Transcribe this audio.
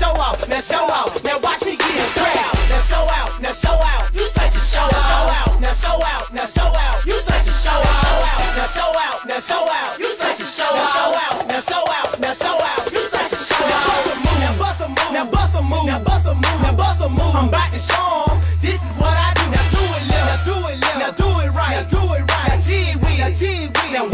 show out, now show out, now watch me get proud. Now show out, now show out, you such a show out. Show out, now show out, now show out, you such a show out. Now show out, now show out, you such a show out. Now show out, now show out, you such a show out. Now bust a move, now bust a move, now bust a move, now bust a move. I'm back to show 'em. This is what I do. Now do it now do it now do it right, now do it right. Now G we, now G we, now